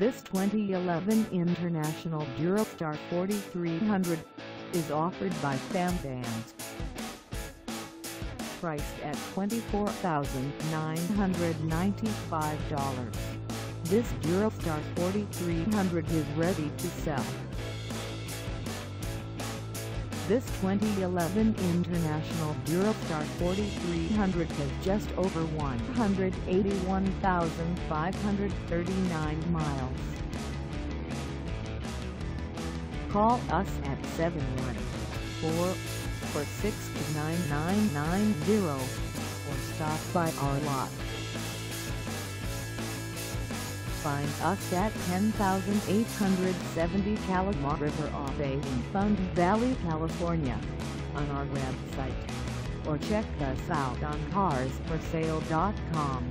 This 2011 International DuraStar 4300 is offered by Fam Vans. Priced at $24,995. This DuraStar 4300 is ready to sell. This 2011 International DuraStar 4300 has just over 181,539 miles. Call us at 714-469-9990 or stop by our lot. Find us at 10870 Kalama River off Fountain Valley, California on our website or check us out on carsforsale.com.